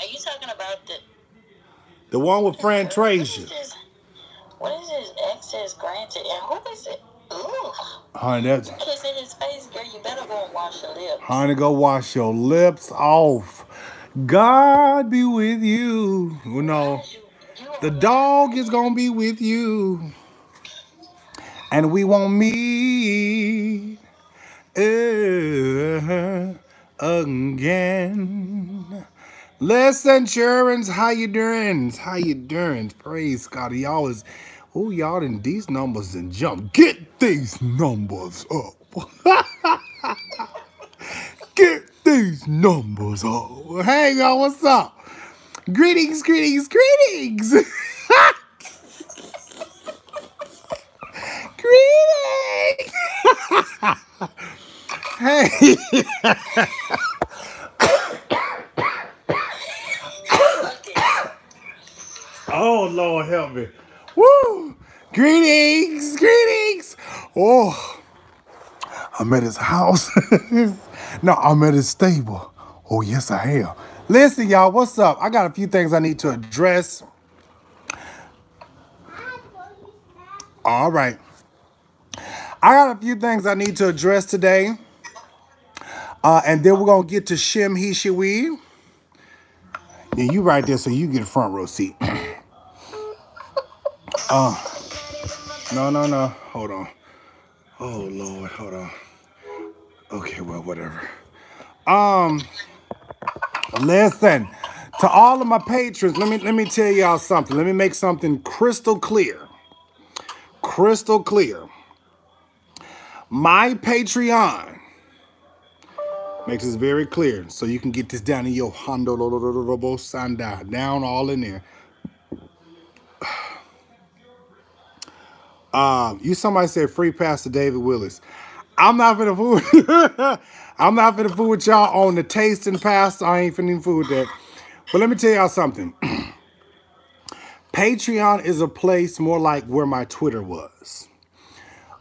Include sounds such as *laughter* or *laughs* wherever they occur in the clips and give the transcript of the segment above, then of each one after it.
Are you talking about the The one with Fran Frazier. What is his access granted? And who is it? Ooh, Honey, that's kissing his face, girl. You better go and wash your lips. honey, go wash your lips off. God be with you. You know, the dog is gonna be with you. And we won't meet uh, again. Les Insurance, how you doing? How you doing? Praise God. Y'all is, oh, y'all in these numbers and jump. Get these numbers up. *laughs* Get these numbers up. Hey, y'all, what's up? Greetings, greetings, greetings. *laughs* greetings. *laughs* hey. Oh, Lord, help me. Woo! Greetings, greetings. Oh, I'm at his house. *laughs* no, I'm at his stable. Oh, yes, I am. Listen, y'all, what's up? I got a few things I need to address. All right. I got a few things I need to address today. Uh, and then we're going to get to Shem He Shiwi. Yeah, you right there, so you get a front row seat. *clears throat* Oh, no, no, no. Hold on. Oh Lord, hold on. Okay, well, whatever. Um, listen to all of my patrons. Let me let me tell y'all something. Let me make something crystal clear. Crystal clear. My Patreon makes this very clear, so you can get this down in your Hondo Sanda down all in there. Um, you somebody said free Pastor David Willis. I'm not gonna fool. *laughs* I'm not gonna fool with y'all on the tasting pastor. I ain't finna fool with that. But let me tell y'all something. *clears throat* Patreon is a place more like where my Twitter was.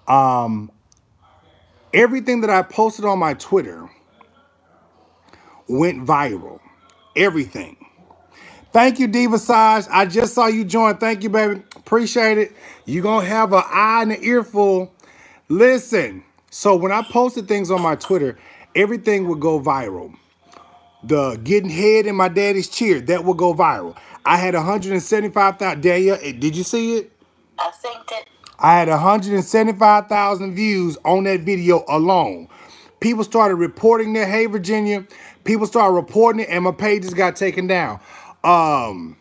Um, everything that I posted on my Twitter went viral. Everything. Thank you, Diva Saj. I just saw you join. Thank you, baby. Appreciate it. You're going to have an eye and an earful. Listen, so when I posted things on my Twitter, everything would go viral. The getting head in my daddy's cheer, that would go viral. I had 175,000. Daniel, eh, did you see it? I think that I had 175,000 views on that video alone. People started reporting that, hey, Virginia. People started reporting it, and my pages got taken down. Um,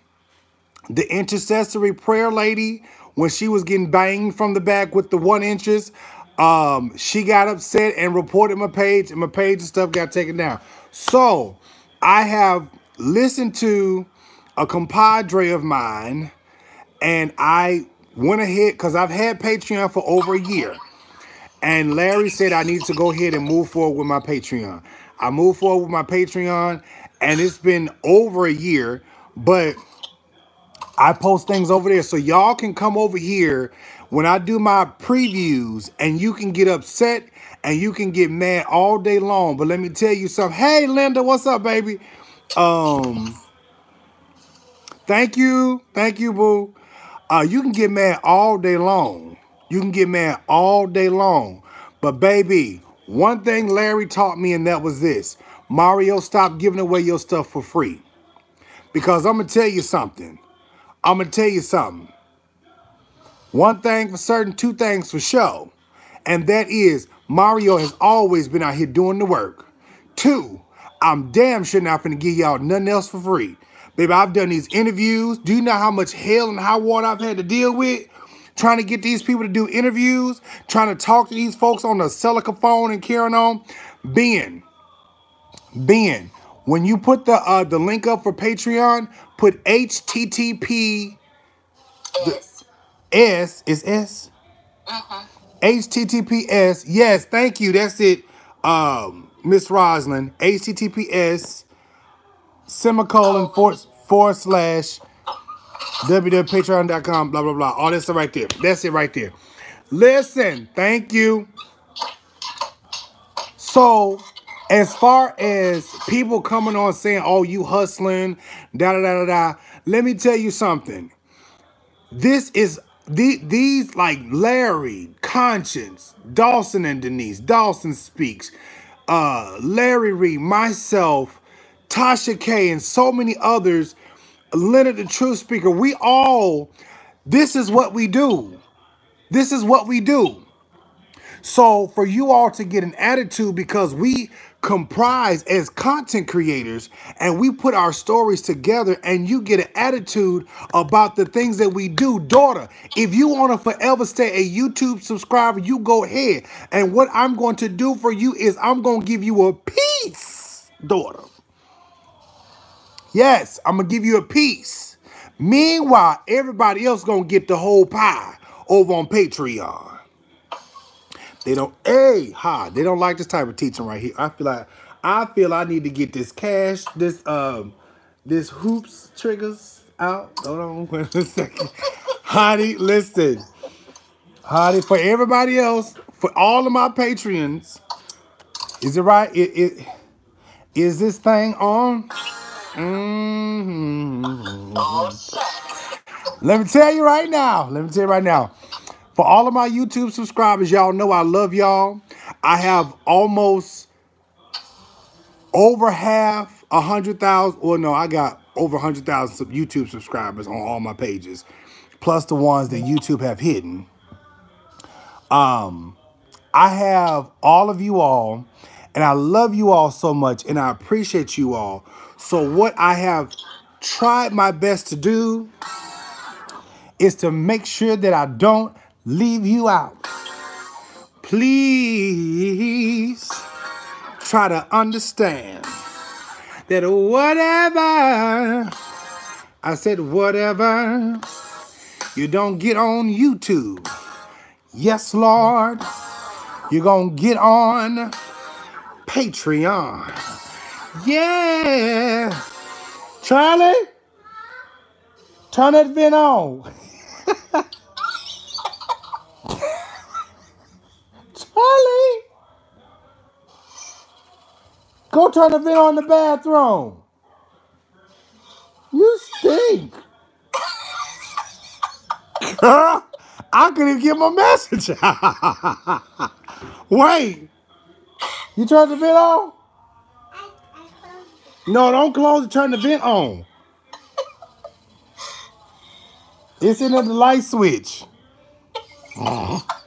the intercessory prayer lady, when she was getting banged from the back with the one inches, um, she got upset and reported my page, and my page and stuff got taken down. So I have listened to a compadre of mine and I went ahead because I've had Patreon for over a year. And Larry said I need to go ahead and move forward with my Patreon. I moved forward with my Patreon, and it's been over a year, but I post things over there. So y'all can come over here when I do my previews, and you can get upset and you can get mad all day long. But let me tell you something. Hey, Linda, what's up, baby? Um, thank you. Thank you, boo. Uh, you can get mad all day long. You can get mad all day long. But baby, one thing Larry taught me, and that was this. Mario, stop giving away your stuff for free. Because I'm gonna tell you something. I'm gonna tell you something. One thing for certain, two things for sure. And that is Mario has always been out here doing the work. Two, I'm damn sure not gonna give y'all nothing else for free. Baby, I've done these interviews. Do you know how much hell and high water I've had to deal with? Trying to get these people to do interviews, trying to talk to these folks on the Celica phone and carrying on. Ben, Ben, when you put the uh, the link up for Patreon, put HTTP is. S is S. HTTPS. Yes, thank you. That's it. Um, Miss Roslyn. HTTPS semicolon forward, forward slash www.patreon.com, blah, blah, blah. All this right there. That's it right there. Listen, thank you. So as far as people coming on saying, "Oh, you hustling," da da da da da. Let me tell you something. This is the, these like Larry, Conscience, Dawson and Denise, Dawson speaks, uh, Larry Reed, myself, Tasha K, and so many others, Leonard the Truth Speaker. We all, this is what we do. This is what we do. So for you all to get an attitude because we comprise as content creators and we put our stories together and you get an attitude about the things that we do. Daughter, if you want to forever stay a YouTube subscriber, you go ahead. And what I'm going to do for you is I'm going to give you a piece, daughter. Yes, I'm going to give you a piece. Meanwhile, everybody else going to get the whole pie over on Patreon. They don't, hey, ha, they don't like this type of teaching right here. I feel like, I feel I need to get this cash, this, um, this hoops triggers out. Hold on, *laughs* wait a second. Honey, listen. Honey, for everybody else, for all of my Patreons, is it right? It, it is this thing on? Mm -hmm. Let me tell you right now. Let me tell you right now. For all of my YouTube subscribers, y'all know I love y'all. I have almost over half, a hundred thousand, well, no, I got over a hundred thousand YouTube subscribers on all my pages, plus the ones that YouTube have hidden. Um, I have all of you all, and I love you all so much, and I appreciate you all. So what I have tried my best to do is to make sure that I don't leave you out. Please try to understand that whatever, I said whatever, you don't get on YouTube. Yes, Lord, you're going to get on Patreon. Yeah. Charlie, turn that vent on. *laughs* Go turn the vent on the bathroom. You stink. I couldn't get my message. *laughs* Wait. You turn the vent on? No, don't close it. Turn the vent on. It's in the light switch. *laughs*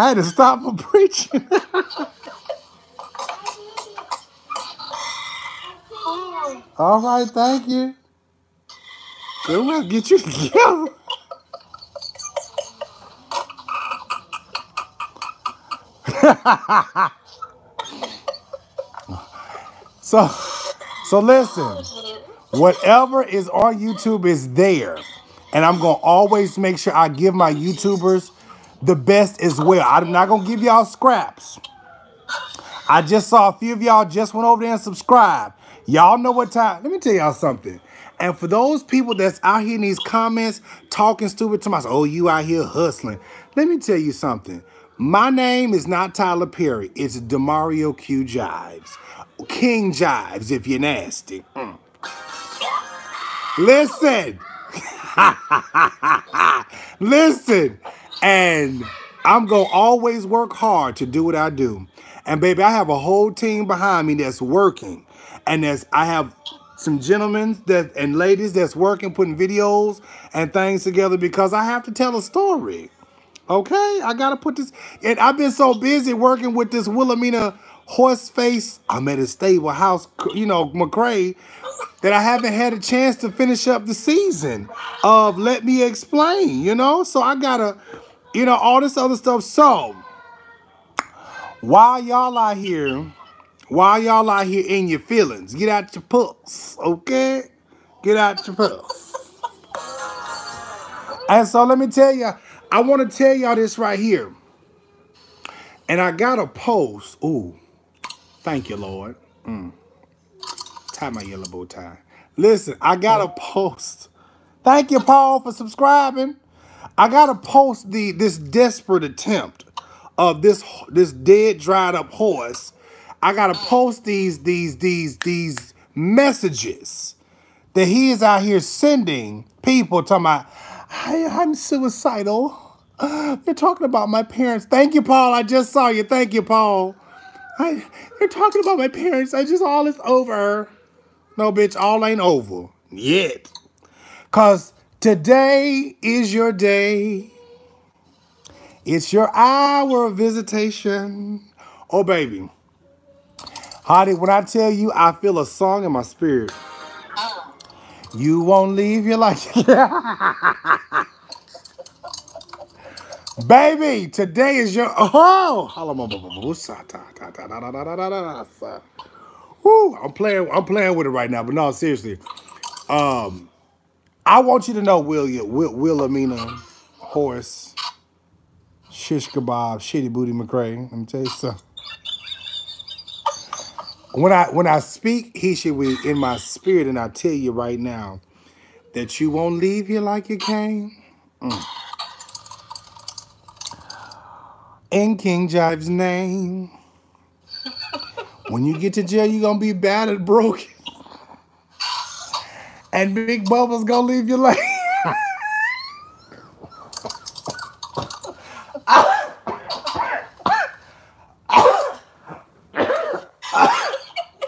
I had to stop my preaching. *laughs* All right, thank you. Good we'll get you *laughs* together. *laughs* so, so listen. Whatever is on YouTube is there. And I'm going to always make sure I give my YouTubers the best as well. I'm not going to give y'all scraps. I just saw a few of y'all just went over there and subscribed. Y'all know what time. Let me tell y'all something. And for those people that's out here in these comments talking stupid to myself, oh, you out here hustling. Let me tell you something. My name is not Tyler Perry. It's Demario Q Jives. King Jives, if you're nasty. Mm. Listen. *laughs* Listen. And I'm going to always work hard to do what I do. And baby, I have a whole team behind me that's working. And that's I have some gentlemen that and ladies that's working, putting videos and things together because I have to tell a story. Okay? I gotta put this and I've been so busy working with this Wilhelmina horse face. I'm at a stable house, you know, McCray, that I haven't had a chance to finish up the season of Let Me Explain, you know? So I gotta you know, all this other stuff. So, while y'all out here, while y'all out here in your feelings, get out your puss, okay? Get out your puss. and so let me tell you, I want to tell y'all this right here. And I got a post. Ooh, thank you, Lord. Mm. Tie my yellow bow tie. Listen, I got a post. Thank you, Paul, for subscribing. I gotta post the this desperate attempt of this this dead dried up horse, I gotta post these these these these messages that he is out here sending people talking about, I, I'm suicidal. They're talking about my parents. Thank you, Paul. I just saw you. Thank you, Paul. I, they're talking about my parents. I just all is over. No, bitch, all ain't over yet. Cause today is your day. It's your hour of visitation. Oh, baby. Hottie, when I tell you I feel a song in my spirit, you won't leave your life. *laughs* Baby, today is your oh. I'm playing. I'm playing with it right now, but no, seriously. Um, I want you to know, William, Will, Wilhelmina, Horace, Shish Kebab, Shitty Booty McCray. Let me tell you something. When I when I speak, he should be in my spirit, and I tell you right now that you won't leave here like you came. Mm. In King Jive's name. When you get to jail, you're gonna be battered, broken. And Big Bubba's gonna leave you like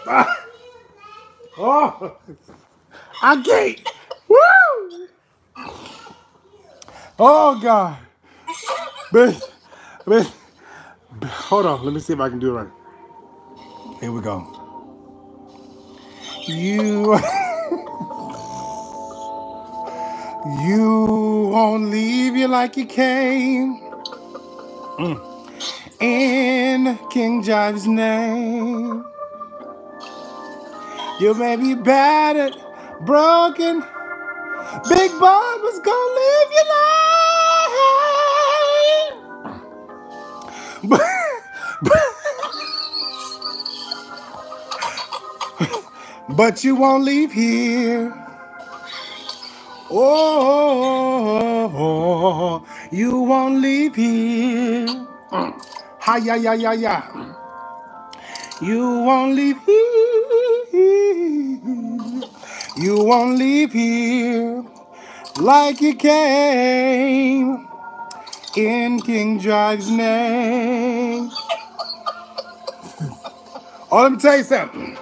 *laughs* Oh, I can't. Woo! Oh God. Bitch, bitch. Hold on. Let me see if I can do it right. Here we go. You. You won't leave you like you came. Mm. In King Jive's name. You may be battered, broken. Big Bob was gonna live your life. But, *laughs* but, but you won't leave here. Oh, you won't leave here. Hi, ya, ya, ya, ya. You won't leave here. You won't leave here like you came in King Jive's name. Oh, let me tell you something.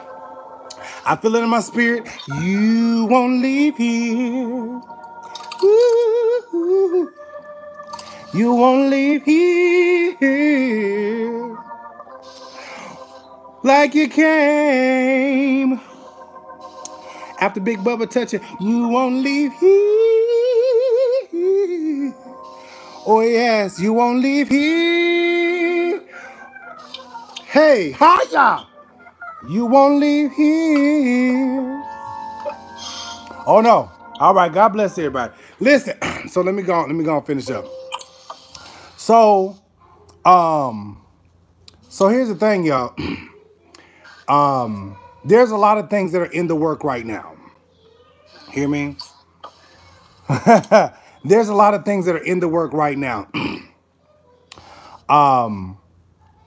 I feel it in my spirit. You won't leave here. Ooh, you won't leave here like you came. After Big Bubba touch it, you won't leave here. Oh yes, you won't leave here. Hey, hiya! You won't leave here. Oh no. All right, God bless everybody. Listen, *clears throat* so let me go, let me go and finish up. So, um, so here's the thing, y'all. *clears throat* um, there's a lot of things that are in the work right now. Hear me? *laughs* there's a lot of things that are in the work right now. *clears throat* um,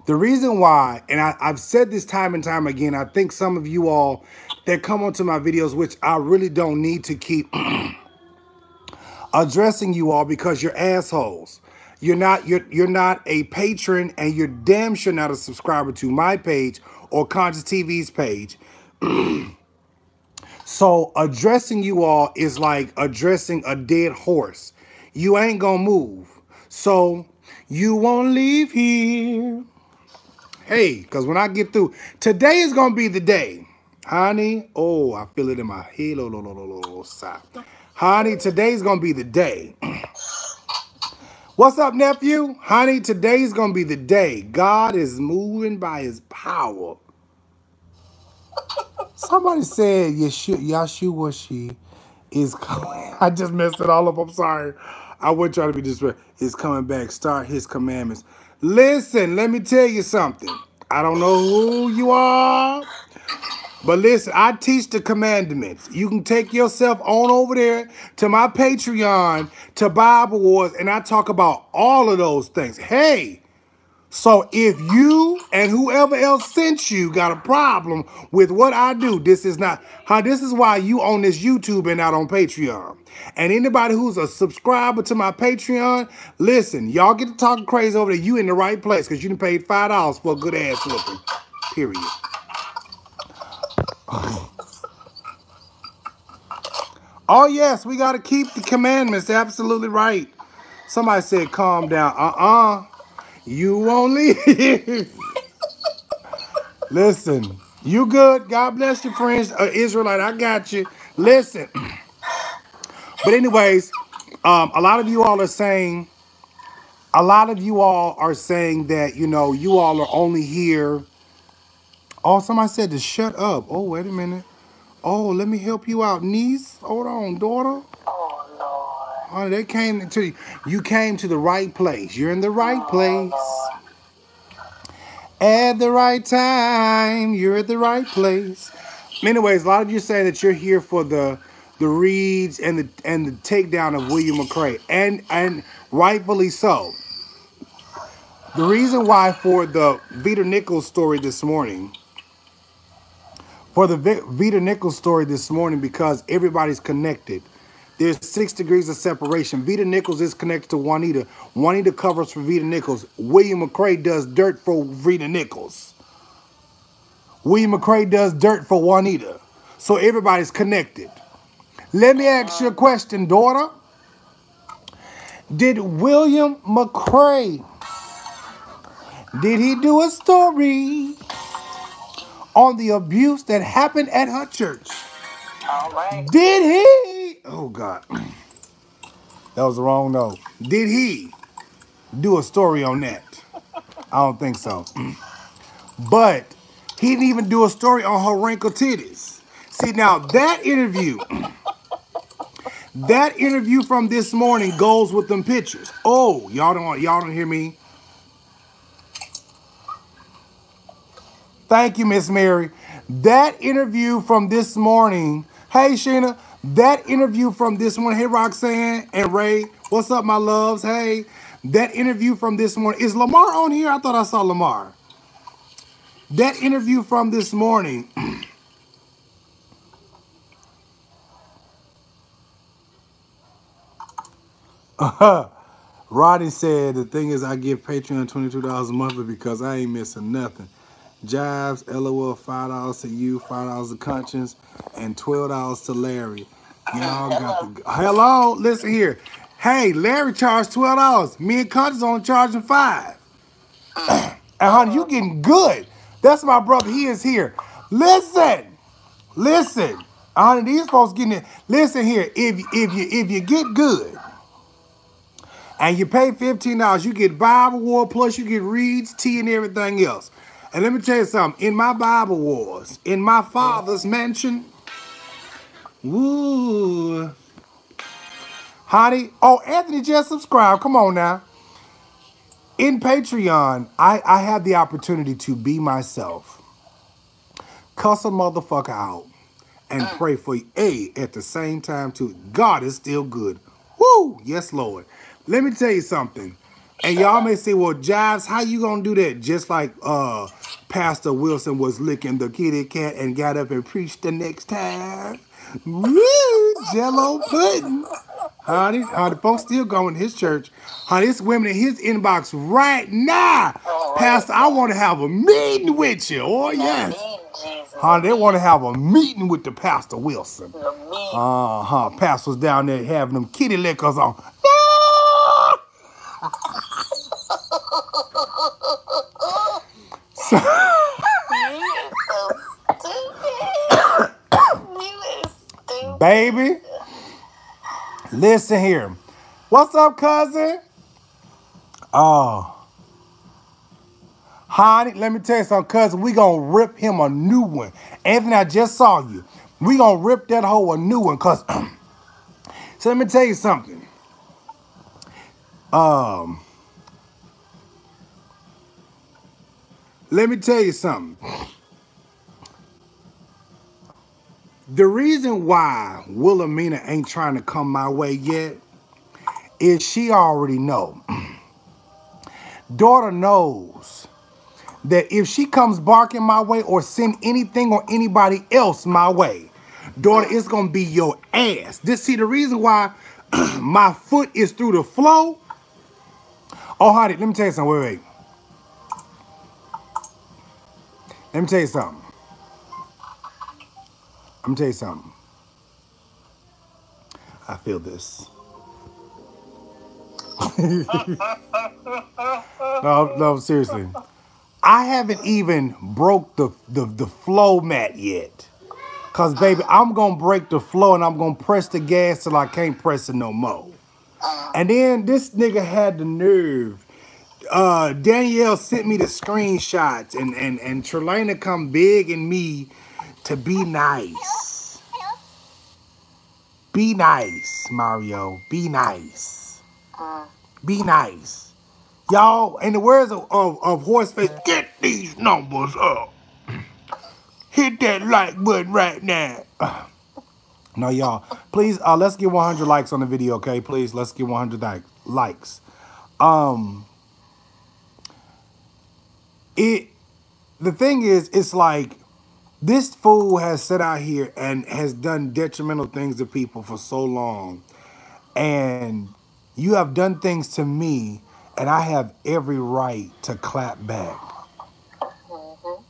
the reason why, and I, I've said this time and time again, I think some of you all that come onto my videos, which I really don't need to keep *clears throat* addressing you all because you're assholes. You're not you're you're not a patron and you're damn sure not a subscriber to my page or Conscious TV's page. *clears throat* so addressing you all is like addressing a dead horse. You ain't gonna move. So you won't leave here. Hey, because when I get through, today is gonna be the day. Honey, oh, I feel it in my head. Oh, lo, lo, lo, lo, lo. Honey, today's gonna be the day. What's up, nephew? Honey, today's gonna be the day. God is moving by his power. Somebody said Yeshua, Yeshua she is coming. *laughs* I just messed it all up. I'm sorry. I wasn't trying to be disrespectful. Is coming back. Start his commandments. Listen, let me tell you something. I don't know who you are. But listen, I teach the commandments. You can take yourself on over there to my Patreon, to Bible Wars, and I talk about all of those things. Hey, So if you and whoever else sent you got a problem with what I do, this is not how this is why you on this YouTube and not on Patreon. And anybody who's a subscriber to my Patreon, listen, y'all get to talking crazy over there. You in the right place because you done paid five dollars for a good ass whooping. Period. *sighs* Oh yes, we gotta keep the commandments. Absolutely right. Somebody said calm down. Uh-uh. You won't leave. listen. You good? God bless your friends, uh, Israelite. I got you. Listen. But anyways, um, a lot of you all are saying, a lot of you all are saying that you know you all are only here. Oh, somebody said to shut up. Oh, wait a minute. Oh, let me help you out, niece. Hold on, daughter. Oh. Oh, they came to you You came to the right place. You're in the right oh, place. At the right time. You're at the right place. Anyways, a lot of you say that you're here for the the reads and the and the takedown of William McCray. And and rightfully so. The reason why for the Vita Nichols story this morning, for the Vi- Vita Nichols story this morning, because everybody's connected. There's six degrees of separation. Vita Nichols is connected to Juanita. Juanita covers for Vita Nichols. William McCray does dirt for Vita Nichols. William McCray does dirt for Juanita. So everybody's connected. Let me ask you a question, daughter. Did William McCray, did he do a story on the abuse that happened at her church? All right. Did he? Oh God. That was the wrong note. Did he do a story on that? I don't think so. *clears throat* But he didn't even do a story on her wrinkled titties. See now that interview, *clears throat* that interview from this morning goes with them pictures. Oh, y'all don't y'all don't hear me. Thank you, Miss Mary. That interview from this morning. Hey, Sheena. That interview from this morning. Hey, Roxanne and Ray. What's up, my loves? Hey. That interview from this morning. Is Lamar on here? I thought I saw Lamar. That interview from this morning. *clears throat* Roddy said the thing is I give Patreon $22 a month because I ain't missing nothing. Jives, LOL, $5 to you, $5 to Conscience, and $12 to Larry. Y'all got the hello. Listen here. Hey, Larry charged $12. Me and Conscience only charging five. Mm. and honey, you uh-huh. getting good. That's my brother. He is here. Listen. Listen. Honey, these folks getting it. Listen here. If if you if you get good and you pay $15, you get Bible War, plus you get reads, tea, and everything else. And let me tell you something. In my Bible Wars, in my mm. father's mansion, woo, honey. Oh, Anthony just subscribed. Come on now. In Patreon, I, I have the opportunity to be myself, cuss a motherfucker out, and pray for A at the same time too. God is still good. Woo! Yes, Lord. Let me tell you something. And y'all may say, well, Jives, how you gonna do that? Just like uh Pastor Wilson was licking the kitty cat and got up and preached the next time. Woo! Jello pudding. Honey, honey, folks still going to his church. Honey, it's women in his inbox right now. Pastor, I want to have a meeting with you. Oh, yes. Jesus. Honey, they want to have a meeting with the Pastor Wilson. Uh-huh. Pastor's down there having them kitty lickers on. *laughs* So- You is so stupid. You is stupid. Baby, listen here. What's up, cousin? Oh. Honey, let me tell you something, cousin. We gonna rip him a new one. Anthony, I just saw you. We gonna rip that hoe a new one, cause *clears throat* so let me tell you something. Um let me tell you something. The reason why Wilhelmina ain't trying to come my way yet is she already know *clears throat* Daughter knows that if she comes barking my way or send anything or anybody else my way, daughter, it's gonna be your ass. This see the reason why *clears throat* my foot is through the flow. Oh, honey, let me tell you something. Wait, wait. Let me tell you something. Let me tell you something. I feel this. *laughs* no, no, seriously. I haven't even broke the, the, the flow mat yet. Cause baby, I'm gonna break the flow and I'm gonna press the gas till I can't press it no more. And then this nigga had the nerve. Uh, Danielle sent me the screenshots and and and Trelana come big and me to be nice. Be nice, Mario. Be nice. Be nice. Y'all, in the words of, of, of Horseface, get these numbers up. Hit that like button right now. *sighs* No, y'all. Please, uh, let's get 100 likes on the video, okay? Please, let's get 100 like, likes. Um, it. The thing is, it's like this fool has sat out here and has done detrimental things to people for so long, and you have done things to me, and I have every right to clap back. Mm-hmm.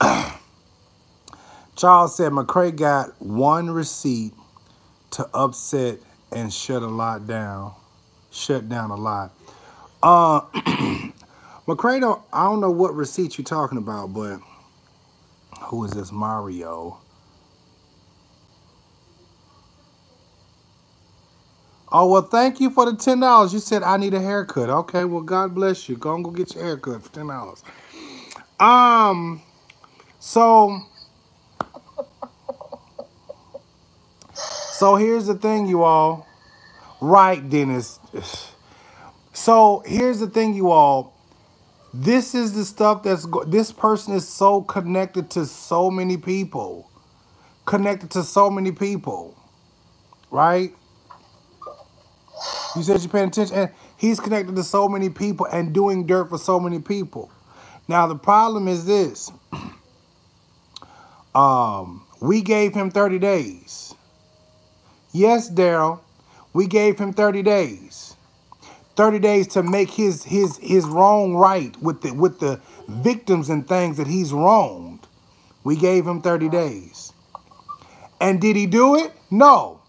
*clears throat* Charles said McCray got one receipt to upset and shut a lot down, shut down a lot. Uh, *clears throat* McCray don't, I don't know what receipt you're talking about, but who is this Mario? Oh, well, thank you for the $10. You said I need a haircut. Okay, well, God bless you. Go and go get your haircut for $10. Um, so, so here's the thing, you all. Right, Dennis. *sighs* So here's the thing, you all. This is the stuff that's, this person is so connected to so many people. Connected to so many people. Right? You said you're paying attention, and he's connected to so many people and doing dirt for so many people. Now the problem is this: *clears throat* um, we gave him 30 days. Yes, Daryl, we gave him 30 days. 30 days to make his his his wrong right with the with the victims and things that he's wronged. We gave him 30 days. And did he do it? No.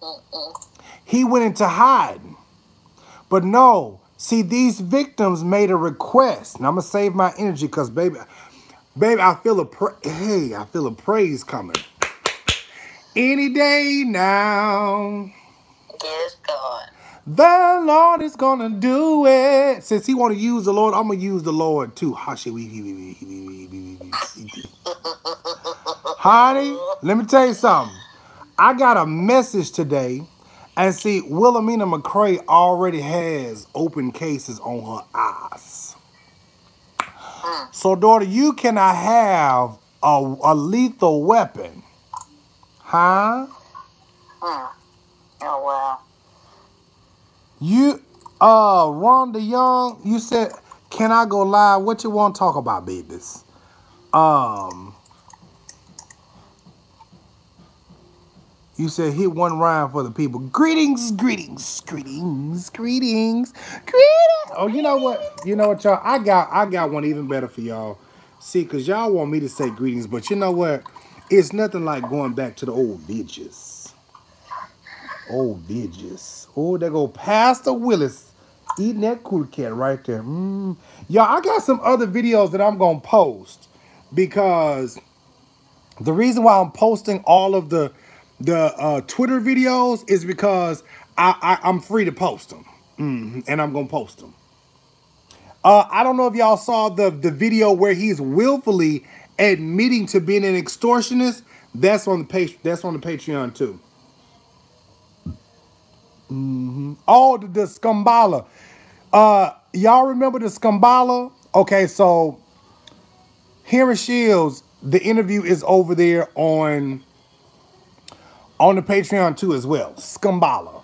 He went into hiding. But no, see, these victims made a request. And I'm gonna save my energy because baby, baby, I feel a pra- hey, I feel a praise coming. Any day now. Yes, God. The Lord is gonna do it. Since he wanna use the Lord, I'm gonna use the Lord too. Honey, let me tell you something. I got a message today. And see, Wilhelmina McCray already has open cases on her eyes. So, daughter, you cannot have a, a lethal weapon. Huh? Oh, wow. You, uh, Rhonda Young, you said, can I go live? What you want to talk about, babies? Um, you said hit one rhyme for the people. Greetings, greetings, greetings, greetings, greetings. Oh, you know what? You know what, y'all? I got, I got one even better for y'all. See, cause y'all want me to say greetings, but you know what? It's nothing like going back to the old vidges. Old vidges. Oh, there go Pastor Willis eating that cool cat right there. Mm. Y'all, I got some other videos that I'm gonna post because the reason why I'm posting all of the the uh, Twitter videos is because I, I I'm free to post them, Mhm, and I'm gonna post them. Uh, I don't know if y'all saw the the video where he's willfully admitting to being an extortionist. That's on the page. That's on the Patreon too. Oh, the, the. Uh, y'all remember the Skambala? Okay, so Henry Shields, the interview is over there on on the Patreon too as well. Skambala.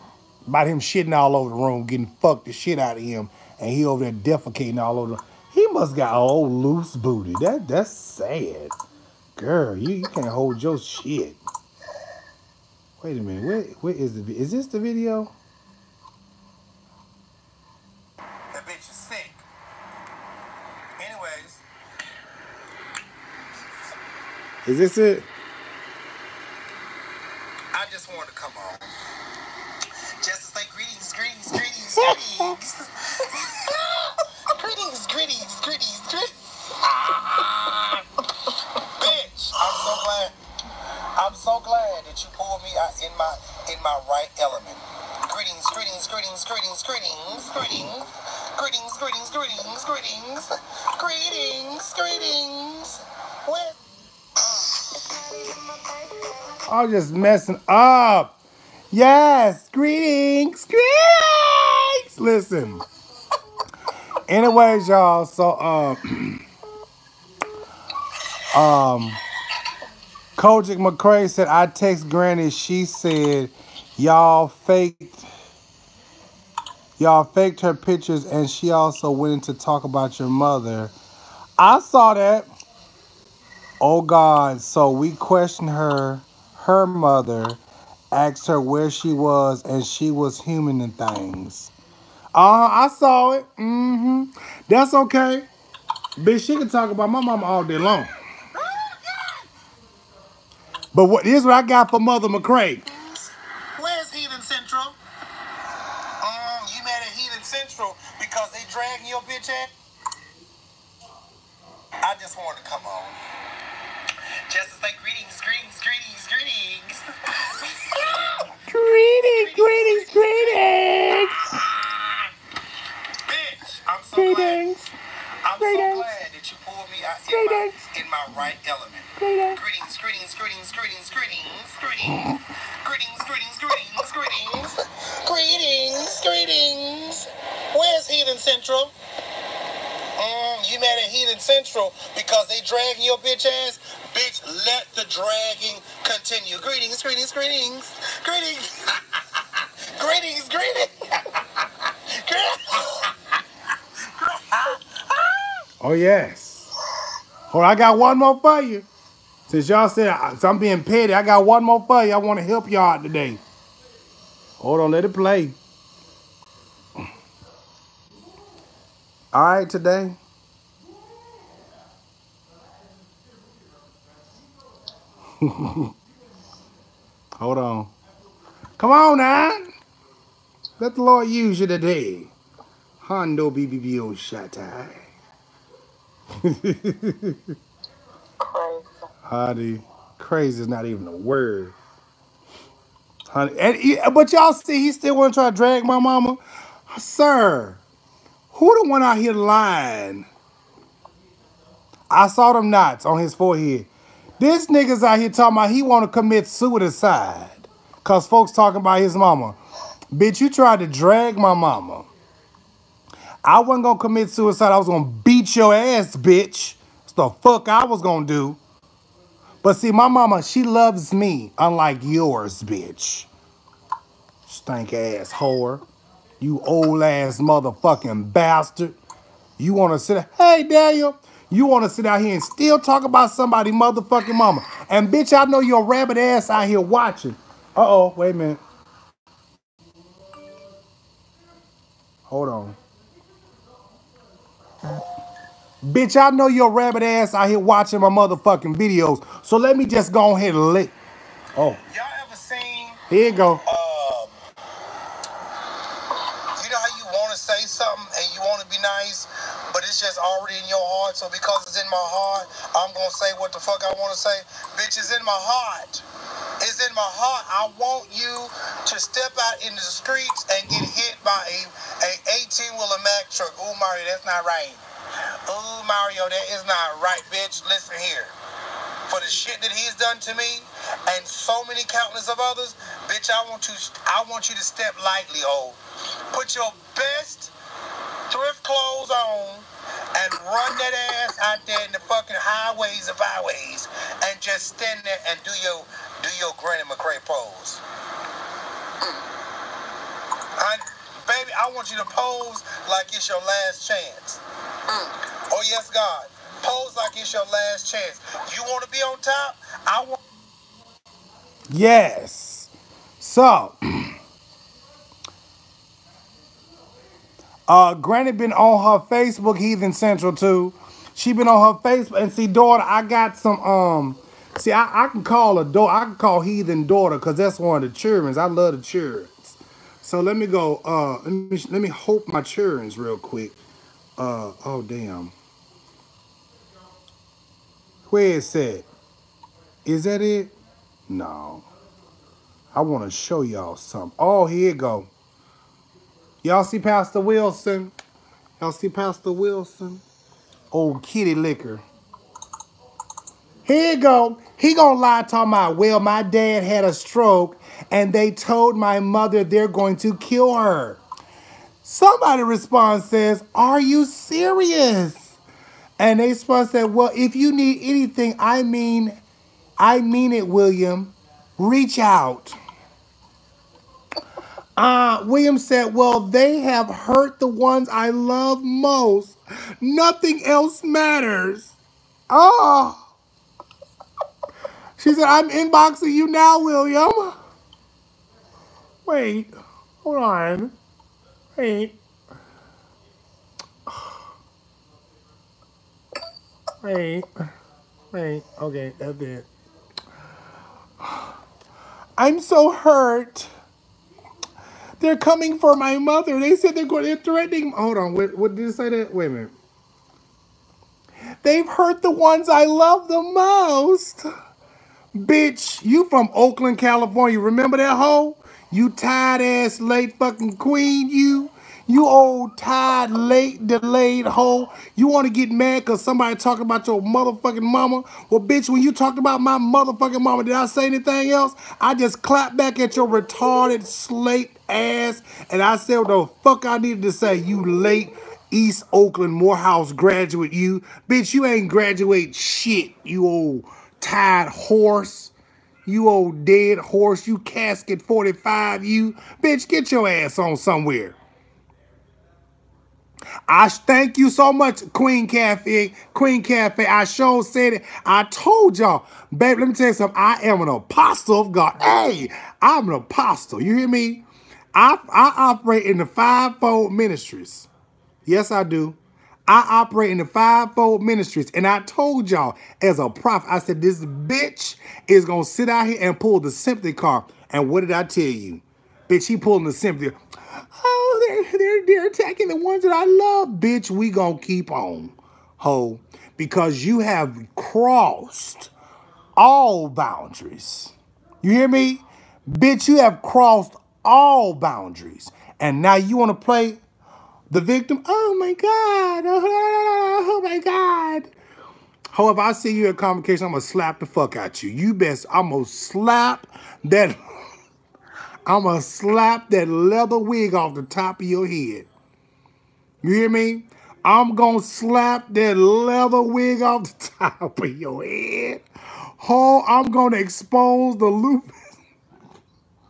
about him shitting all over the room, getting fucked the shit out of him, and he over there defecating all over. He must got old loose booty. That that's sad, girl. You, you can't hold your shit. Wait a minute. Where where is the? Is this the video? Is this it? I just wanted to come on. Just to say greetings, greetings, greetings, greetings. *laughs* greetings, greetings, greetings, greetings. Ah, bitch, I'm so glad. I'm so glad that you pulled me out in my in my right element. Greetings, greetings, greetings, greetings, greetings, greetings. Greetings, greetings, greetings, greetings, greetings, greetings, with I'm just messing up. Yes, greetings, greetings. Listen. Anyways, y'all. So um, *clears throat* um, Kojic McCrae said I text Granny. She said y'all faked. Y'all faked her pictures, and she also went in to talk about your mother. I saw that. Oh God, so we questioned her, her mother, asked her where she was, and she was human and things. Uh, I saw it. Mm-hmm. That's okay. Bitch, she can talk about my mama all day long. But what here's what I got for Mother McCray. Where's Heathen Central? Um, you mad at Heathen Central because they dragging your bitch ass? I just wanted to come on. Jess is like, greetings, greetings, greetings, greetings. greetings, greetings, greetings. Bitch, I'm so greetings. glad. I'm greetings. so glad that you pulled me out in my, in my right element. Greetings, greetings, greetings, greetings, greetings, greetings. Greetings, greetings, greetings, greetings. Greetings, greetings. greetings. Where's Heathen Central? Mm, you mad at Heathen Central because they dragging your bitch ass let the dragging continue. Greetings, greetings, greetings, greetings, *laughs* greetings, greetings. *laughs* Oh yes. Hold on, I got one more for you. Since y'all said I'm being petty, I got one more for you. I want to help y'all out today. Hold on, let it play. All right, today. *laughs* Hold on. Come on now. Let the Lord use you today. Hondo BBBO Shatai. Crazy. Honey, crazy is not even a word. Honey, and but y'all see, he still want to try to drag my mama. Sir, who the one out here lying? I saw them knots on his forehead. This nigga's out here talking about he want to commit suicide. Cause folks talking about his mama. Bitch, you tried to drag my mama. I wasn't gonna commit suicide. I was gonna beat your ass, bitch. That's the fuck I was gonna do. But see, my mama, she loves me, unlike yours, bitch. Stank ass whore. You old ass motherfucking bastard. You wanna sit hey Daniel, you wanna sit out here and still talk about somebody motherfucking mama. And bitch, I know your rabbit ass out here watching. Uh-oh, wait a minute. Hold on. Bitch, I know your rabbit ass out here watching my motherfucking videos. So let me just go ahead and lick. Oh, Y'all ever seen here you go. um, you know how you want to say something and you want to be nice, but it's just already in your heart. So because it's in my heart, I'm gonna say what the fuck I want to say. Bitch, it's in my heart. It's in my heart. I want you to step out into the streets and get hit by a a 18 wheeler Mack truck. Ooh, Mario, that's not right. Ooh, Mario, that is not right, bitch. Listen here for the shit that he's done to me and so many countless of others, bitch, I want you I want you to step lightly, oh. Put your best thrift clothes on and run that ass out there in the fucking highways and byways and just stand there and do your do your Granny McCray pose. baby, I want you to pose like it's your last chance. Oh yes, God. Pose like it's your last chance. You want to be on top? I want. Yes. So, *clears throat* uh, Granny been on her Facebook, Heathen Central too. She been on her Facebook, and see, daughter, I got some. Um, see, I, I can call a daughter. I can call Heathen daughter because that's one of the children's. I love the children's. So let me go. Uh, let me let me hope my children's real quick. Uh, oh damn. Where is that? Is that it? No. I want to show y'all something. Oh, here you go. Y'all see Pastor Wilson? Y'all see Pastor Wilson? Old kitty liquor. Here you go. He gonna lie talking about, well, my dad had a stroke and they told my mother they're going to kill her. Somebody responds says, are you serious? And they response said, well, if you need anything, I mean, I mean it, William. Reach out. Uh, William said, Well, they have hurt the ones I love most. Nothing else matters. Oh. She said, I'm inboxing you now, William. Wait, hold on. Wait. Wait. Wait. Okay, that's it. I'm so hurt. They're coming for my mother. They said they're going. They're threatening. Hold on. What, what did you say? That wait a minute. They've hurt the ones I love the most. Bitch, you from Oakland, California. Remember that hoe? You tired ass late fucking queen, you. You old tired, late, delayed hoe. You want to get mad because somebody talking about your motherfucking mama? Well, bitch, when you talked about my motherfucking mama, did I say anything else? I just clapped back at your retarded slate ass and I said what the fuck I needed to say, you late East Oakland Morehouse graduate, you. Bitch, you ain't graduate shit, you old tired horse. You old dead horse, you casket 45, you. Bitch, get your ass on somewhere. I thank you so much, Queen Cafe. Queen Cafe. I sure said it. I told y'all, babe, let me tell you something. I am an apostle of God. Hey, I'm an apostle. You hear me? I, I operate in the fivefold ministries. Yes, I do. I operate in the fivefold ministries. And I told y'all as a prophet, I said, this bitch is going to sit out here and pull the sympathy card. And what did I tell you? Bitch, he pulling the sympathy. Oh, they're, they're, they're attacking the ones that I love. Bitch, we to keep on, ho. Because you have crossed all boundaries. You hear me? Bitch, you have crossed all boundaries. And now you want to play the victim? Oh my God. Oh my God. However, I see you at convocation, I'm going to slap the fuck out you. You best, I'm going to slap that, I'm going to slap that leather wig off the top of your head. You hear me? I'm going to slap that leather wig off the *laughs* top of your head. Oh, I'm going to expose the lupus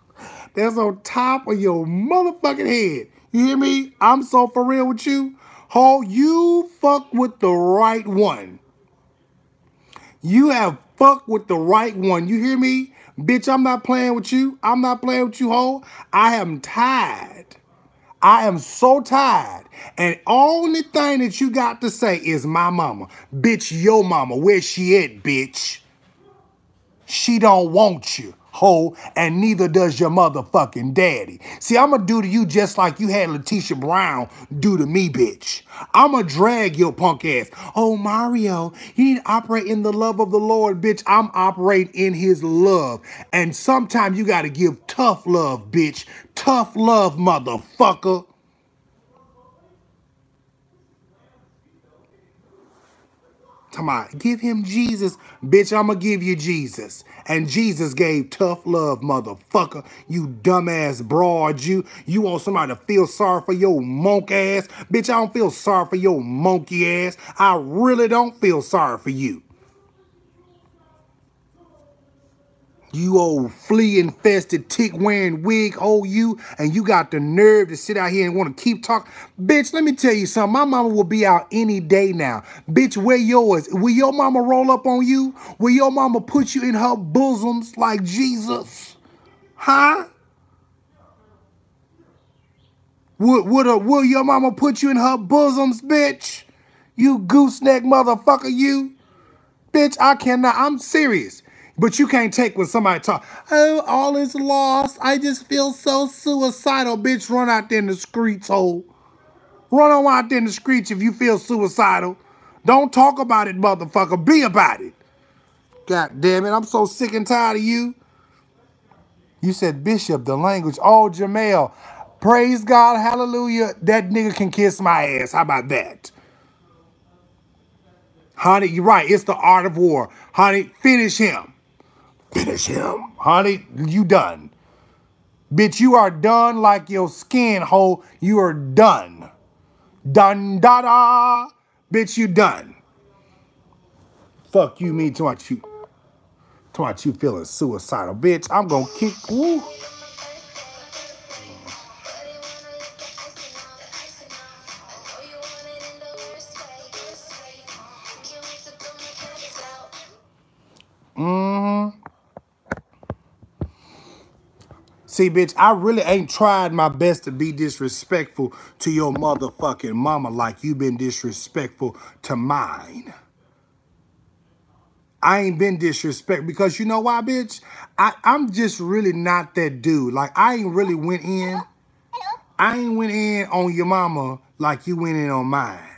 *laughs* that's on top of your motherfucking head. You hear me? I'm so for real with you. Ho, you fuck with the right one. You have fucked with the right one. You hear me? Bitch, I'm not playing with you. I'm not playing with you, ho. I am tired. I am so tired. And only thing that you got to say is my mama. Bitch, your mama. Where she at, bitch? She don't want you hoe, and neither does your motherfucking daddy. See, I'ma do to you just like you had Letitia Brown do to me, bitch. I'ma drag your punk ass. Oh, Mario, you need to operate in the love of the Lord, bitch. I'm operating in his love. And sometimes you gotta give tough love, bitch. Tough love, motherfucker. Come on, give him Jesus. Bitch, I'ma give you Jesus. And Jesus gave tough love, motherfucker. You dumbass broad, you. You want somebody to feel sorry for your monk ass? Bitch, I don't feel sorry for your monkey ass. I really don't feel sorry for you. You old flea infested, tick wearing wig, oh you, and you got the nerve to sit out here and want to keep talking. Bitch, let me tell you something. My mama will be out any day now. Bitch, where yours? Will your mama roll up on you? Will your mama put you in her bosoms like Jesus? Huh? Would, would, a, will your mama put you in her bosoms, bitch? You gooseneck motherfucker, you. Bitch, I cannot. I'm serious. But you can't take when somebody talk, oh, all is lost. I just feel so suicidal. Bitch, run out there in the streets, hole. Run on out there in the streets if you feel suicidal. Don't talk about it, motherfucker. Be about it. God damn it, I'm so sick and tired of you. You said Bishop, the language. Oh, Jamel. Praise God, hallelujah. That nigga can kiss my ass. How about that? Honey, you're right. It's the art of war. Honey, finish him. Finish him. Honey, you done. Bitch, you are done like your skin hole. You are done. Done da da. Bitch, you done. Fuck you, me, to what you. To what you feeling suicidal. Bitch, I'm gonna kick. Woo. Mm-hmm. See, bitch, I really ain't tried my best to be disrespectful to your motherfucking mama like you been disrespectful to mine. I ain't been disrespectful because you know why, bitch? I, I'm just really not that dude. Like, I ain't really went in. I ain't went in on your mama like you went in on mine.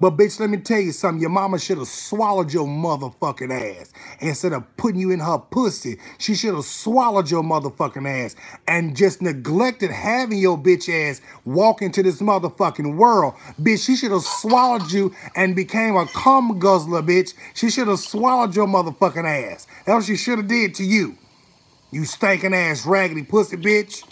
But bitch, let me tell you something. Your mama should have swallowed your motherfucking ass. Instead of putting you in her pussy, she should have swallowed your motherfucking ass and just neglected having your bitch ass walk into this motherfucking world. Bitch, she should have swallowed you and became a cum guzzler, bitch. She should have swallowed your motherfucking ass. That's what she should have did to you. You stinking ass raggedy pussy bitch.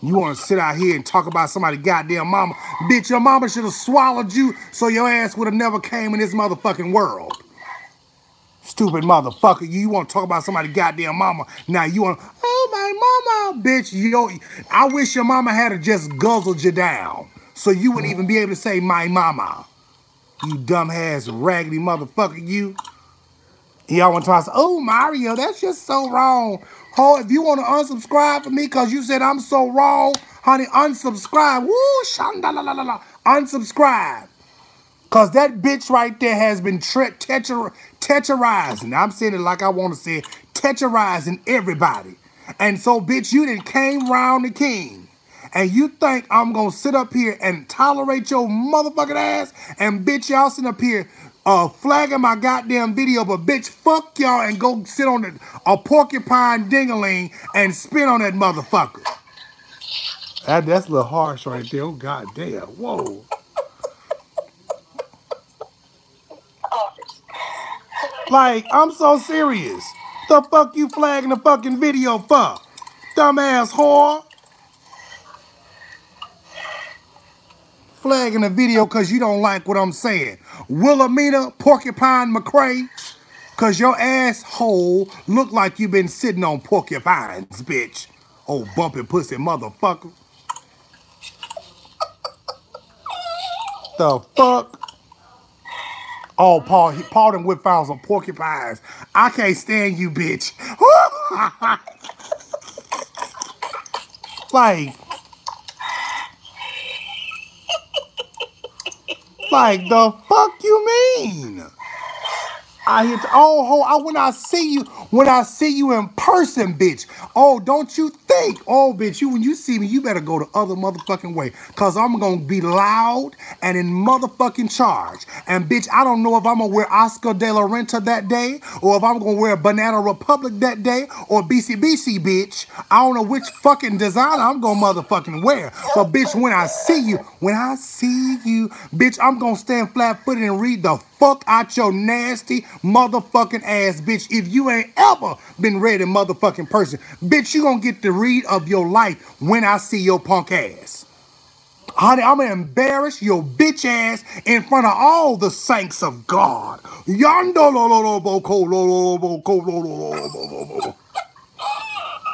You want to sit out here and talk about somebody goddamn mama. Bitch, your mama should have swallowed you so your ass would have never came in this motherfucking world. Stupid motherfucker. You, want to talk about somebody goddamn mama. Now you want, oh, my mama. Bitch, you I wish your mama had just guzzled you down so you wouldn't even be able to say my mama. You dumbass raggedy motherfucker, you. Y'all want to say, oh, Mario, that's just so wrong. Oh, if you want to unsubscribe for me because you said I'm so wrong, honey, unsubscribe. Woo, shandalalala. Unsubscribe. Because that bitch right there has been tetra tetrarizing. I'm saying it like I want to say it. Tetrarizing everybody. And so, bitch, you didn't came round the king. And you think I'm going to sit up here and tolerate your motherfucking ass? And bitch, y'all sitting up here uh, flagging my goddamn video, but bitch, fuck y'all and go sit on the, a porcupine dingaling and spin on that motherfucker. That, that's a little harsh right there. Oh, goddamn. Whoa. like, I'm so serious. The fuck you flagging the fucking video for? Dumbass whore. Flagging the video because you don't like what I'm saying. Wilhelmina Porcupine McCray, because your asshole look like you've been sitting on porcupines, bitch. Oh, bumpy pussy motherfucker. the fuck? Oh, Paul, he, Paul done whip found some porcupines. I can't stand you, bitch. *laughs* like, Like, the fuck you mean? I hit, oh, I when I see you, when I see you in person, bitch. Oh, don't you think? Oh, bitch, you when you see me, you better go the other motherfucking way. Cause I'm gonna be loud and in motherfucking charge. And bitch, I don't know if I'm gonna wear Oscar de la Renta that day, or if I'm gonna wear Banana Republic that day, or BCBG, bitch. I don't know which fucking designer I'm gonna motherfucking wear. But bitch, when I see you, when I see you, bitch, I'm gonna stand flat footed and read the fuck out your nasty motherfucking ass, bitch. If you ain't ever been read a motherfucking person, bitch, you gonna get the read of your life when I see your punk ass. Honey, I'm gonna embarrass your bitch ass in front of all the saints of God.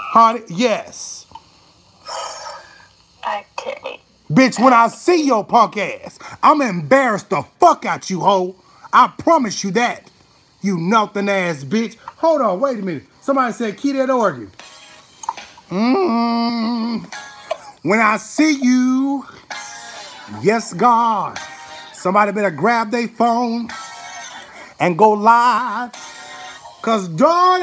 Honey, yes. Can't. Bitch, when I see your punk ass, I'm gonna embarrass the fuck out you, hoe. I promise you that. You nothing ass bitch. Hold on, wait a minute. Somebody said, key that organ. Mm. When I see you, yes, God. Somebody better grab their phone and go live. Cause daughter,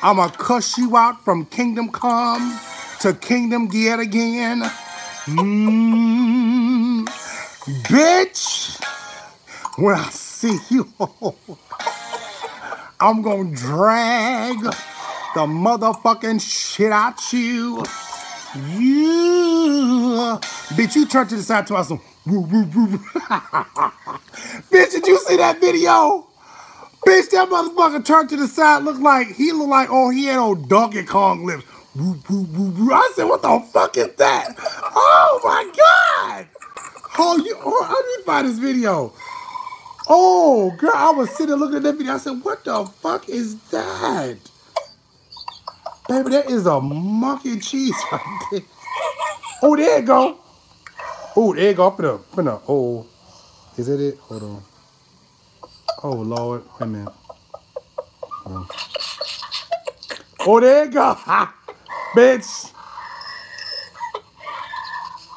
I'ma cuss you out from kingdom come to kingdom yet again. Mm, bitch, when I see you, *laughs* I'm gonna drag the motherfucking shit out you. You, bitch, you turn to the side to woo, woo. *laughs* bitch, did you see that video? Bitch, that motherfucker turned to the side, looked like he looked like oh he had old Donkey Kong lips. I said, what the fuck is that? Oh my god! Oh, you, oh, how did you find this video? Oh, girl, I was sitting looking at that video. I said, what the fuck is that? Baby, that is a monkey cheese right there. Oh, there you go. Oh, there you go. Up finna, oh. Is that it? Hold on. Oh, Lord. Wait a minute. Oh, oh there you go. *laughs* Bitch.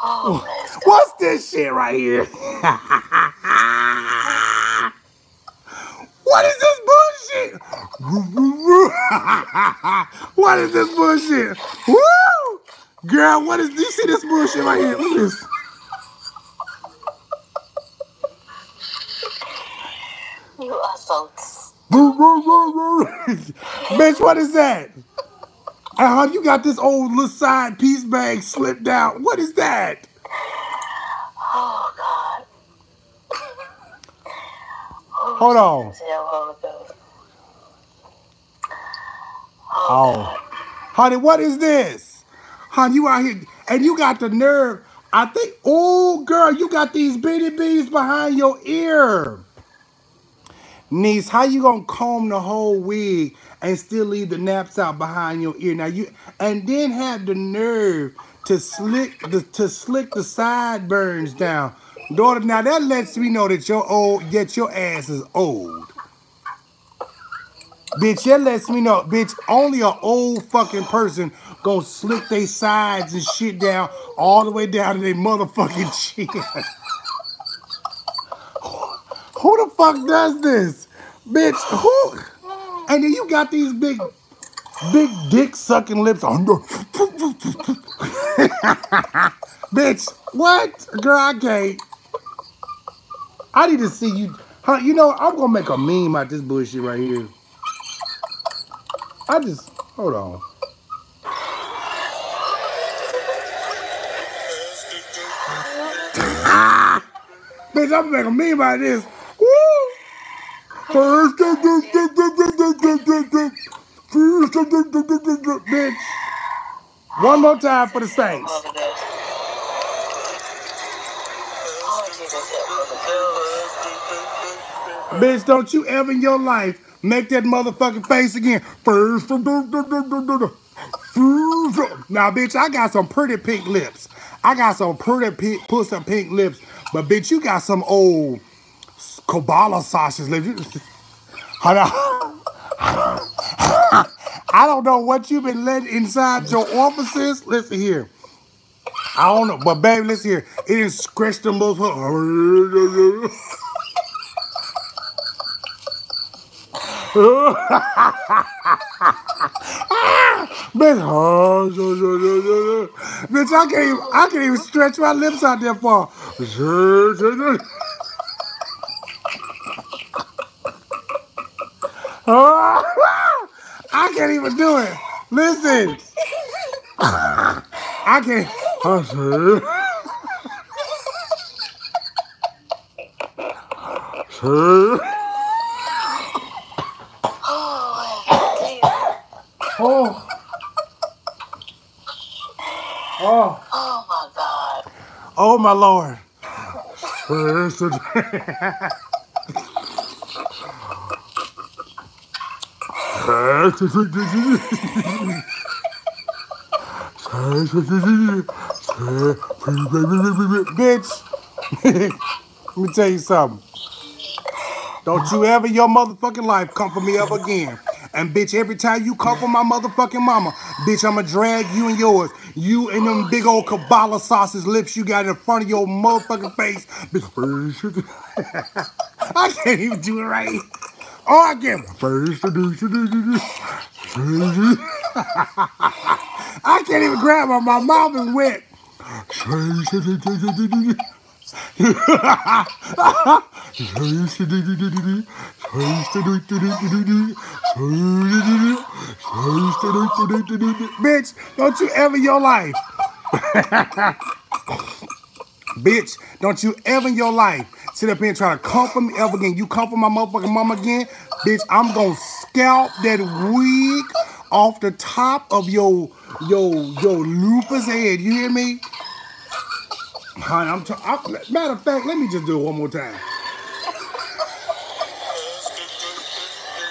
Oh, *laughs* What's this shit right here? *laughs* what is this bullshit? *laughs* what is this bullshit? Woo! Girl, what is do you see this bullshit right here? Look at this. you are so. Bitch, what is that? How you got this old little side piece bag slipped out. What is that? Oh God. Hold on. Tell Holy Ghost. Oh. Honey, what is this? Honey, you out here and you got the nerve. I think, oh girl, you got these bitty bees behind your ear. Niece, how you gonna comb the whole wig and still leave the naps out behind your ear? Now you and then have the nerve to slick the to slick the sideburns down. Daughter, now that lets me know that your old yet your ass is old. Bitch, that lets me know, bitch, only an old fucking person gonna slick their sides and shit down all the way down to their motherfucking *laughs* chin. Who the fuck does this? Bitch, who? And then you got these big, big dick sucking lips on. *laughs* Bitch, what? Girl, I can't. I need to see you. Huh, you know, I'm gonna make a meme out this bullshit right here. I just hold on. Ah! Bitch, I'm make a meme this. Woo! Bitch. One more time for the Saints. Holy Ghost. Oh, Jesus, help Holy Ghost. Bitch, don't you ever in your life make that motherfucking face again. First, Now, bitch, I got some pretty pink lips. I got some pretty pink, put some pink lips. But, bitch, you got some old kielbasa sausage lips. *laughs* *laughs* I don't know what you've been letting inside your offices. Listen here. I don't know, but baby, listen here. It didn't scratch them both. Bitch, I can't even, I can't even stretch my lips out there far. I can't even do it. Listen, I can't. Oh, Jesus. Oh. Oh. Oh, my God. Oh my lord. Bitch. *laughs* Let me tell you something. Don't you ever your motherfucking life come for me ever again. And bitch, every time you come for my motherfucking mama, bitch, I'ma drag you and yours. You and them big old kielbasa sausage lips you got in front of your motherfucking face. Bitch, *laughs* I can't even do it right. Oh, I can't. *laughs* I can't even grab my, my mouth is wet. Bitch, don't you ever in your life. *laughs* Bitch, don't you ever in your life sit up here and try to comfort me ever again. You comfort my motherfucking mama again, bitch, I'm gonna scalp that wig off the top of your your your lupus head. You hear me? Honey, I'm, t- I'm matter of fact, let me just do it one more time.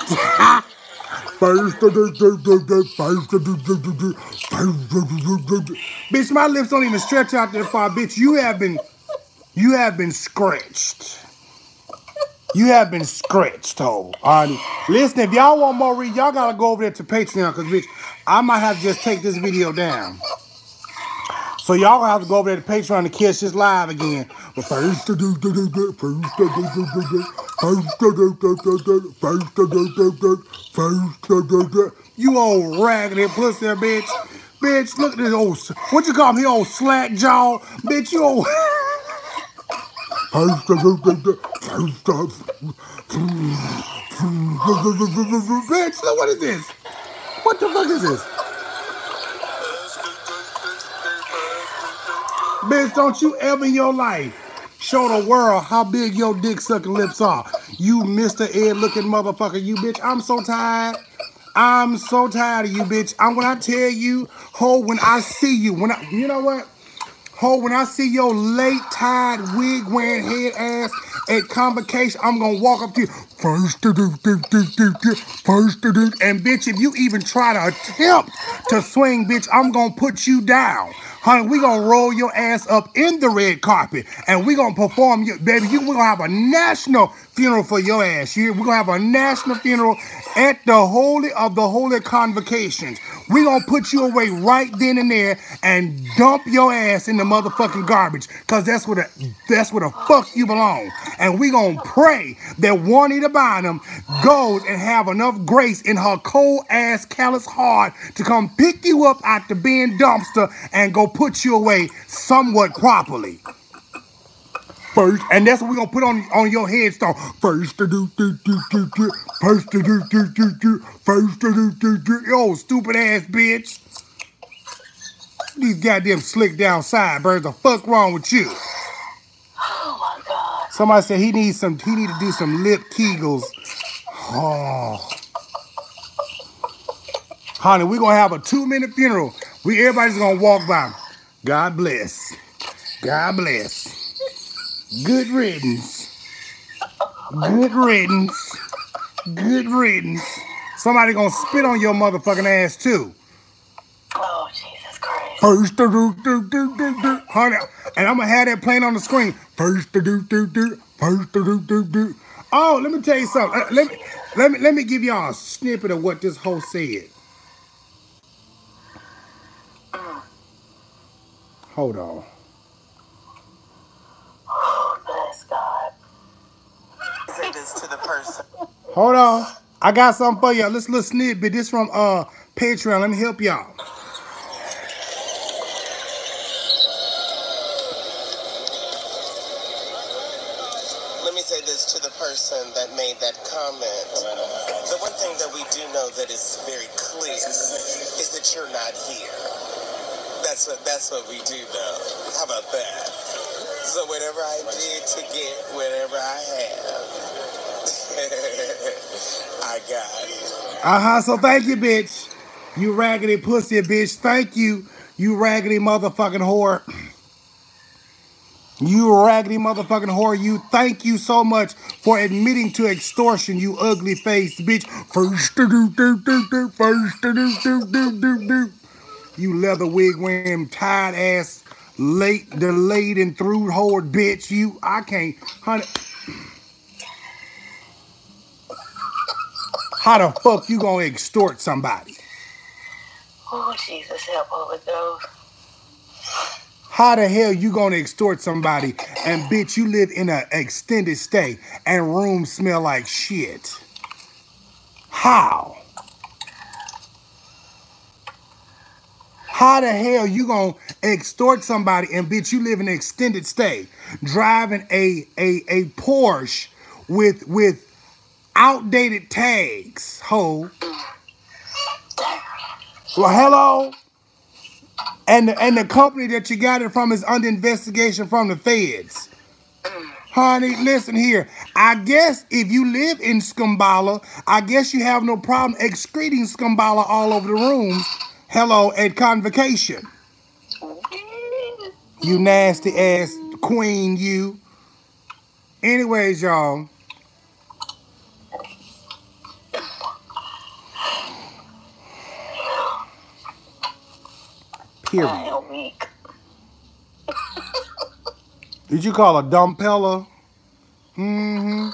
*laughs* Bitch, my lips don't even stretch out that far, bitch. You have been, you have been scratched. You have been scratched, oh. All right. Listen, if y'all want more read, y'all gotta go over there to Patreon, cause bitch, I might have to just take this video down. So y'all gonna have to go over there to Patreon to catch this live again. But first, first, first, you old raggedy pussy, bitch. Bitch, look at this old, what you call me, old slack jaw? Bitch, you old. *laughs* Bitch, what is this? What the fuck is this? Bitch, don't you ever in your life show the world how big your dick sucking lips are. You Mr. Ed looking motherfucker, you bitch. I'm so tired. I'm so tired of you, bitch. I'm gonna tell you, ho, when I see you, when I, you know what? Ho, when I see your late tied wig wearing head ass at convocation, I'm gonna walk up to you. First to do, do, do, do, do, first to do. And bitch, if you even try to attempt to swing, bitch, I'm gonna put you down. Honey, we gonna roll your ass up in the red carpet and we gonna perform you, baby. You we gonna have a national funeral for your ass. You, we're gonna have a national funeral at the Holy of the Holy Convocations. We gonna put you away right then and there and dump your ass in the motherfucking garbage. Cause that's where the that's where the fuck you belong. And we gonna pray that Juanita Bynum goes and have enough grace in her cold ass callous heart to come pick you up out the bin dumpster and go put you away somewhat properly. First, and that's what we're gonna put on on your headstone. First to do do do do do. First to do do do do. First to do do do. Yo, stupid ass bitch. These goddamn slick down sideburns. The fuck wrong with you? Somebody said he needs some. He need to do some lip kegels. Oh, honey, we're gonna have a two minute funeral. We everybody's gonna walk by. God bless. God bless. Good riddance. Good riddance. Good riddance. Somebody gonna spit on your motherfucking ass too. Oh, Jesus Christ. First do do do do do do. Honey, and I'm gonna have that playing on the screen. First do do do do. First do do do do. Oh, let me tell you something. Uh, Let me let me let me give y'all a snippet of what this host said. Hold on. Hold on. I got something for y'all. Let's little snippet. This from uh Patreon. Let me help y'all. That is very clear is that you're not here. That's what that's what we do know. How about that? So whatever I did to get whatever I have, *laughs* I got it. Uh-huh. So thank you, bitch. You raggedy pussy bitch. Thank you. You raggedy motherfucking whore. You raggedy motherfucking whore. You thank you so much for admitting to extortion, you ugly face bitch. First do do do do do. First do do do do do. You leather wig wearing tired ass late delayed and through whore bitch. You I can't honey. How the fuck you gonna extort somebody? Oh, Jesus, help Holy Ghost. How the hell you gonna extort somebody and bitch you live in an extended stay and rooms smell like shit? How? How the hell you gonna extort somebody and bitch you live in an extended stay, driving a a a Porsche with with outdated tags, ho? Well, hello. And the, and the company that you got it from is under investigation from the feds. Honey, listen here. I guess if you live in Skumbala, I guess you have no problem excreting Skumbala all over the rooms. Hello, at convocation. You nasty ass queen, you. Anyways, y'all. I Period. am weak. Did you call a dumpeller? Mm-hmm.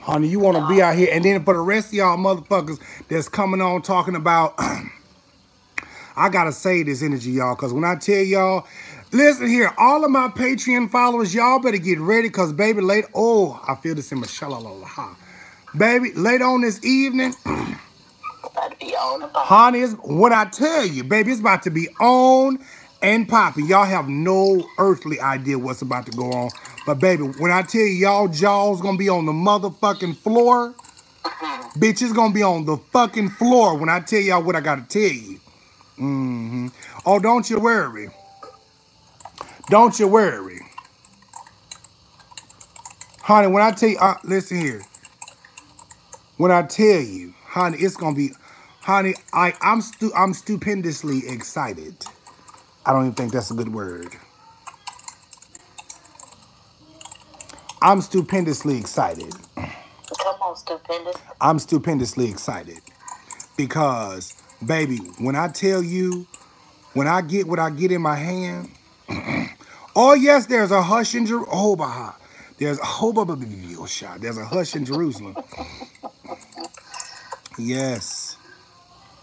Honey, you want to be out here. And then for the rest of y'all motherfuckers that's coming on talking about, *clears throat* I got to say this energy, y'all, because when I tell y'all, listen here, all of my Patreon followers, y'all better get ready because, baby, late, oh, I feel this in my shalala. Baby, late on this evening, *clears throat* About to be on. Honey, it's what I tell you, baby, it's about to be on and popping. Y'all have no earthly idea what's about to go on. But baby, when I tell you y'all jaws gonna be on the motherfucking floor, bitch, it's gonna be on the fucking floor when I tell y'all what I gotta tell you. Mm-hmm. Oh, don't you worry. Don't you worry. Honey, when I tell you, uh, listen here. When I tell you, honey, it's gonna be, honey, I, I'm stu I'm stupendously excited. I don't even think that's a good word. I'm stupendously excited. Come on, stupendous. I'm stupendously excited because, baby, when I tell you, when I get what I get in my hand, *clears throat* oh yes, there's a hush in Jerusalem. Oh, bah. there's oh, bah, oh, shot. There's a hush in Jerusalem. Yes,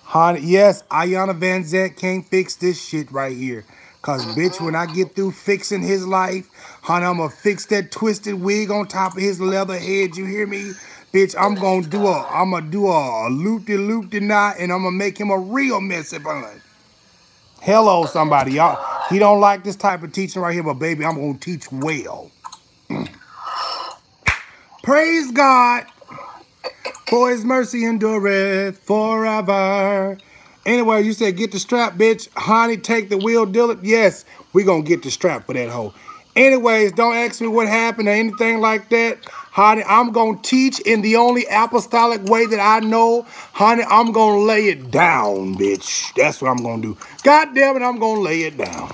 honey. Yes, Iyanla Vanzant can't fix this shit right here. Cause bitch, when I get through fixing his life, honey, I'ma fix that twisted wig on top of his leather head. You hear me? Bitch, I'm gonna do a, I'm gonna do a, a loop-de-loop-de knot, and I'm gonna make him a real messy bun. Hello, somebody, y'all. He don't like this type of teaching right here, but baby, I'm gonna teach well. Mm. Praise God, for His mercy endureth forever. Anyway, you said get the strap, bitch. Honey, take the wheel, it. Yes, we gonna get the strap for that hoe. Anyways, don't ask me what happened or anything like that. Honey, I'm gonna teach in the only apostolic way that I know. Honey, I'm gonna lay it down, bitch. That's what I'm gonna do. God damn it, I'm gonna lay it down.